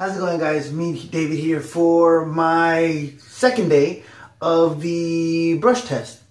How's it going guys? Me, David here for my second day of the brush test.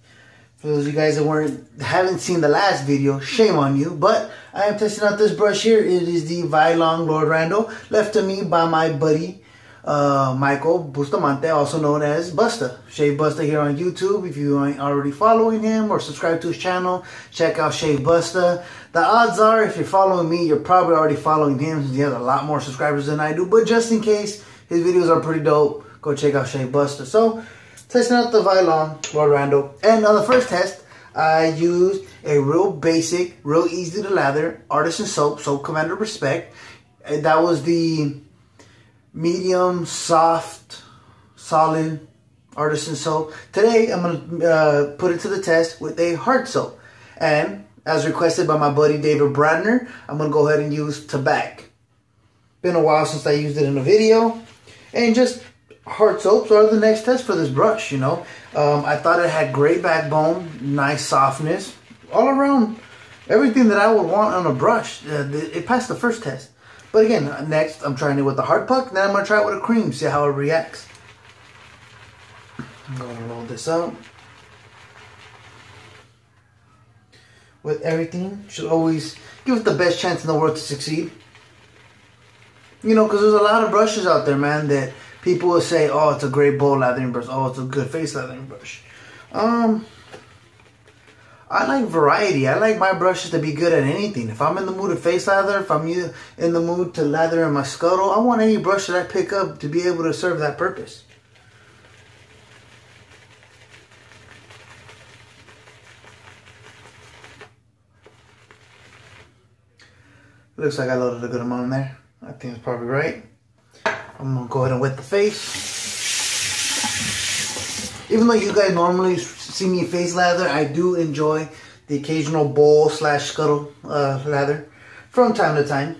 For those of you guys that weren't, haven't seen the last video, shame on you. But I am testing out this brush here. It is the Vie Long Lord Randal, left to me by my buddy, uh, Michael Bustamante, also known as Busta. Shave Busta here on YouTube. If you ain't already following him or subscribe to his channel, check out Shave Busta. The odds are, if you're following me, you're probably already following him since he has a lot more subscribers than I do. But just in case, his videos are pretty dope. Go check out Shave Busta. So, testing out the Vie Long Lord Randal. And on the first test, I used a real basic, real easy to lather artisan soap, Soap Commander Respect. That was the medium, soft, solid artisan soap. Today, I'm going to uh, put it to the test with a hard soap. And as requested by my buddy David Bradner, I'm going to go ahead and use Tabac. Been a while since I used it in a video. And just hard soaps are the next test for this brush, you know. Um, I thought it had great backbone, nice softness, all around everything that I would want on a brush. Uh, it passed the first test. But again, next I'm trying it with the hard puck. Then I'm going to try it with a cream, see how it reacts. I'm going to roll this out. With everything, should always give it the best chance in the world to succeed. You know, because there's a lot of brushes out there, man, that people will say, oh, it's a great bowl lathering brush. Oh, it's a good face lathering brush. Um, I like variety. I like my brushes to be good at anything. If I'm in the mood to face lather, if I'm in the mood to lather in my scuttle, I want any brush that I pick up to be able to serve that purpose. Looks like I loaded a good amount in there. I think it's probably right. I'm gonna go ahead and wet the face. Even though you guys normally see me face lather, I do enjoy the occasional bowl slash scuttle uh, lather from time to time.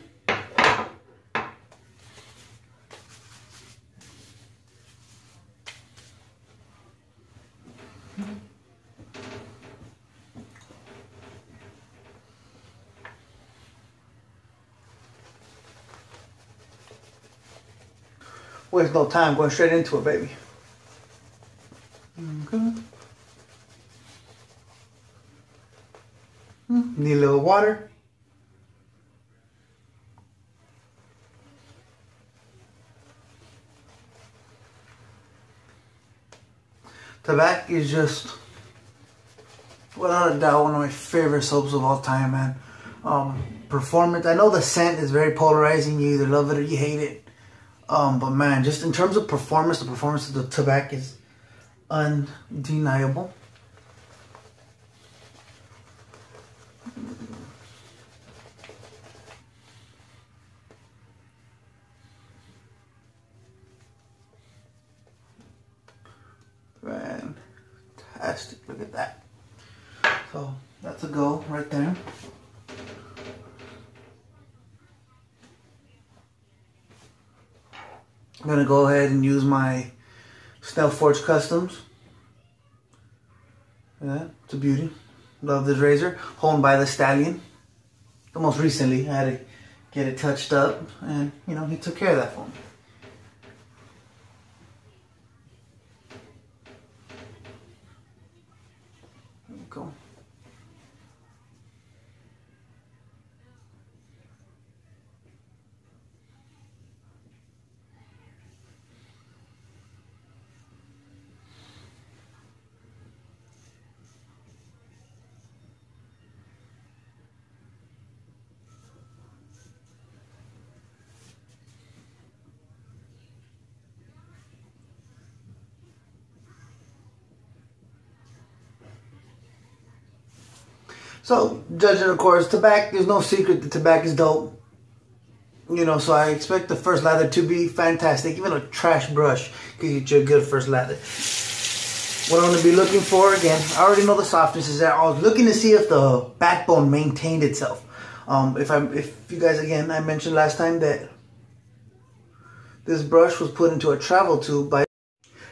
Waste no time going straight into it, baby. Okay. Need a little water. Tabac is just, without a doubt, one of my favorite soaps of all time, man. Um, performance, I know the scent is very polarizing. You either love it or you hate it. Um, but man, just in terms of performance, the performance of the Tabac is undeniable. Fantastic, look at that. So that's a go right there. I'm gonna go ahead and use my Snell Forge Customs. Yeah, it's a beauty. Love this razor. Honed by the Stallion. The most recently, I had to get it touched up, and you know he took care of that for me. So, judging, of course, tobacco, there's no secret that tobacco is dope. You know, so I expect the first lather to be fantastic. Even a trash brush could get you a good first lather. What I'm going to be looking for, again, I already know the softness is there. I was looking to see if the backbone maintained itself. Um, if I'm, if you guys, again, I mentioned last time that this brush was put into a travel tube by...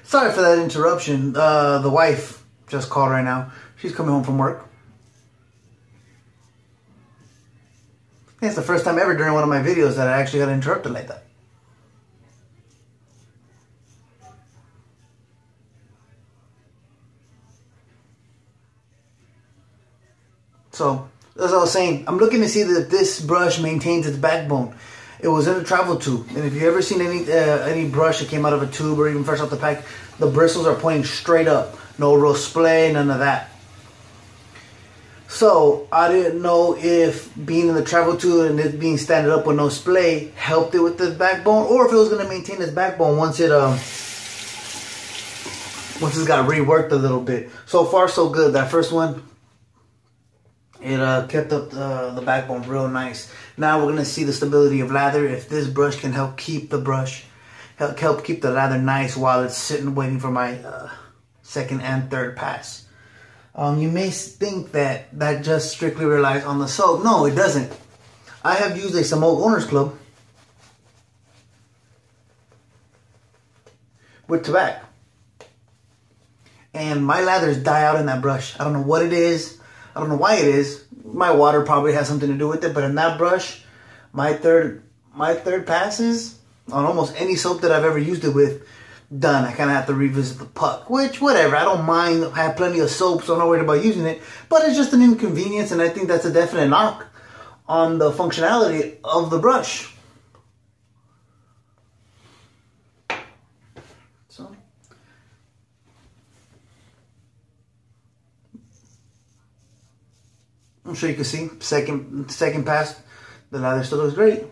Sorry for that interruption. Uh, the wife just called right now. She's coming home from work. It's the first time ever during one of my videos that I actually got interrupted like that. So, as I was saying, I'm looking to see that this brush maintains its backbone. It was in a travel tube, and if you've ever seen any uh, any brush that came out of a tube or even fresh off the pack, the bristles are pointing straight up. No real splay, none of that. So I didn't know if being in the travel tube and it being standing up with no splay helped it with the backbone, or if it was going to maintain its backbone once it um once it's got reworked a little bit. So far, so good. That first one, it uh, kept up the, the backbone real nice. Now we're gonna see the stability of lather. If this brush can help keep the brush, help help keep the lather nice while it's sitting waiting for my uh, second and third pass. Um, you may think that that just strictly relies on the soap. No, it doesn't. I have used a Semogue Owners Club with tobacco. And my lathers die out in that brush. I don't know what it is. I don't know why it is. My water probably has something to do with it, but in that brush, my third my third passes on almost any soap that I've ever used it with, done. I kind of have to revisit the puck, which, whatever, I don't mind. I have plenty of soap, so I'm not worried about using it. But it's just an inconvenience, and I think that's a definite knock on the functionality of the brush. So. I'm sure you can see, second, second pass, the lather still looks great.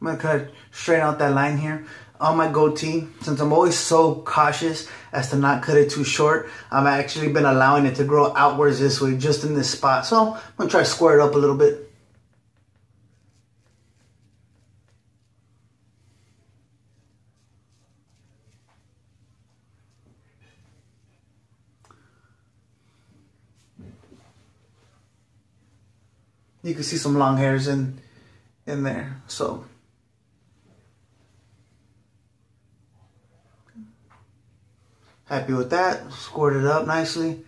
I'm gonna cut straight out that line here on my goatee. Since I'm always so cautious as to not cut it too short, I've actually been allowing it to grow outwards this way, just in this spot. So I'm gonna try to square it up a little bit. You can see some long hairs in in there, so Happy with that. Scored it up nicely.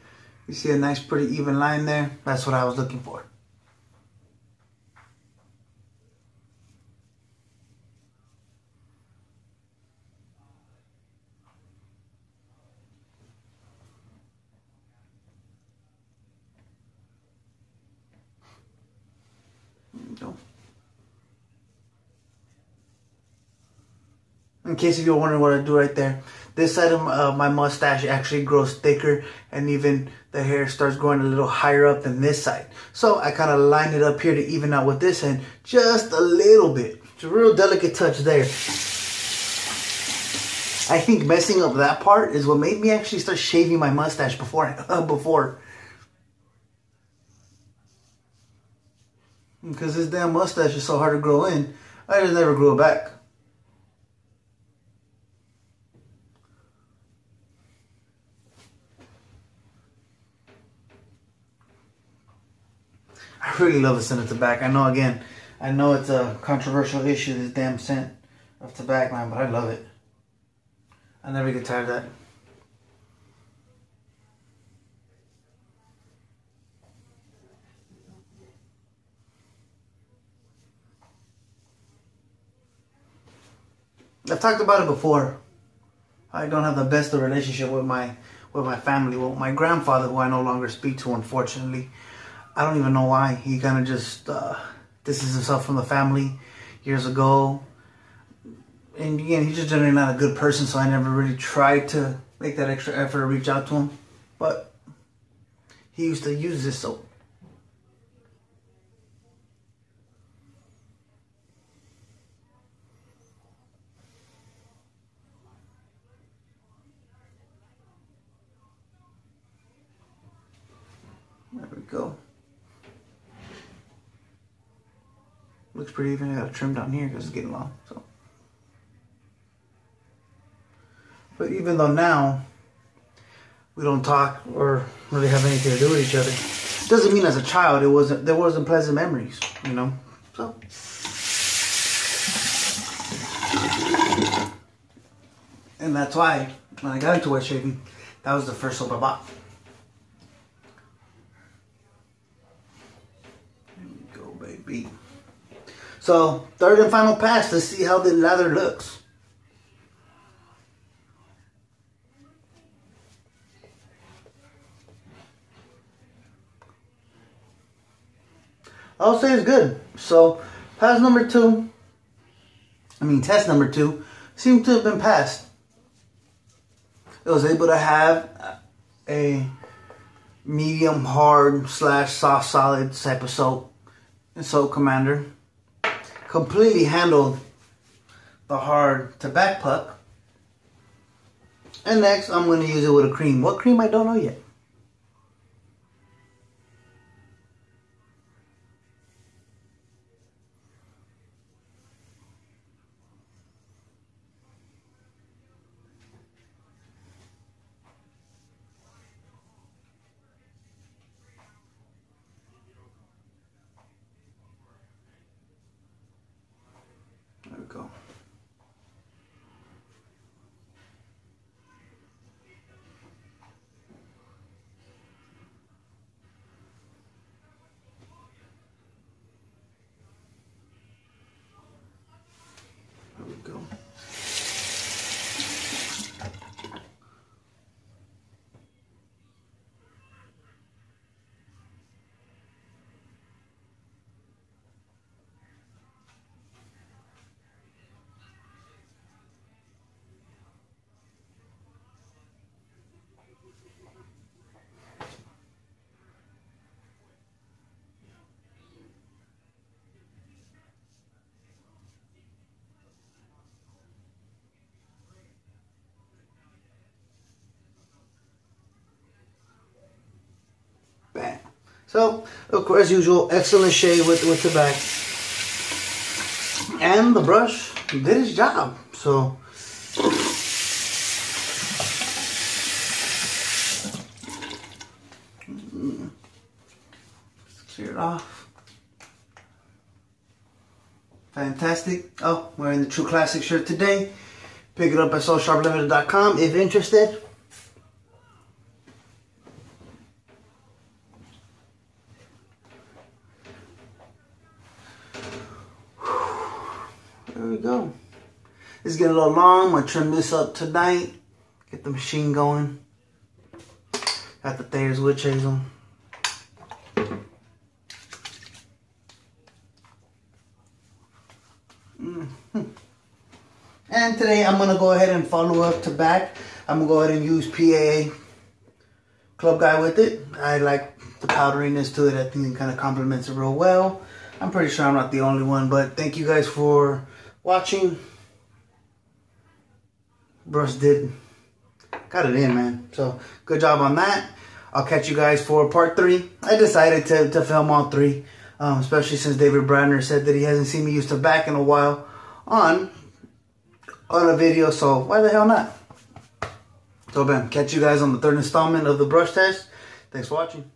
You see a nice pretty even line there. That's what I was looking for. In case if you're wondering what I do right there, this side of uh, my mustache actually grows thicker and even the hair starts growing a little higher up than this side. So I kind of line it up here to even out with this end just a little bit. It's a real delicate touch there. I think messing up that part is what made me actually start shaving my mustache before. Uh, before. Because this damn mustache is so hard to grow in, I just never grew it back. I really love the scent of tobacco. I know, again, I know it's a controversial issue, this damn scent of tobacco, man, but I love it. I never get tired of that. I've talked about it before. I don't have the best of relationship with my with my family. Well, my grandfather, who I no longer speak to, unfortunately, I don't even know why. He kind of just uh, distanced himself from the family years ago. And again, he's just generally not a good person, so I never really tried to make that extra effort to reach out to him. But he used to use this soap. There we go. Looks pretty even. I got a trim down here because it's getting long. So, but even though now we don't talk or really have anything to do with each other, doesn't mean as a child it wasn't there wasn't pleasant memories, you know. So. And that's why when I got into wet shaving, that was the first soap I bought. go, baby. So, third and final pass to see how the lather looks. I'll say it's good. So, pass number two, I mean, test number two, seemed to have been passed. It was able to have a medium hard slash soft solid type of soap and soap commander. Completely handled the hard Tabac puck. And next, I'm going to use it with a cream. What cream, I don't know yet. go. There we go. Bam. So, of course, as usual, excellent shave with, with Tabac. And the brush did its job. So, clear it off. Fantastic. Oh, wearing the True Classic shirt today. Pick it up at sosharplimited.com if interested. There we go. It's getting a little long. I'm going to trim this up tonight. Get the machine going. Got the Thayer's. Mm -hmm. And today I'm going to go ahead and follow up Tabac. I'm going to go ahead and use PAA Club Guy with it. I like the powderiness to it. I think it kind of complements it real well. I'm pretty sure I'm not the only one, but thank you guys for watching. Brush did, got it in, man. So good job on that. I'll catch you guys for part three. I decided to, to film all three, um, especially since David Bradner said that he hasn't seen me use Tabac in a while on on a video. So why the hell not? So, bam, catch you guys on the third installment of the brush test. Thanks for watching.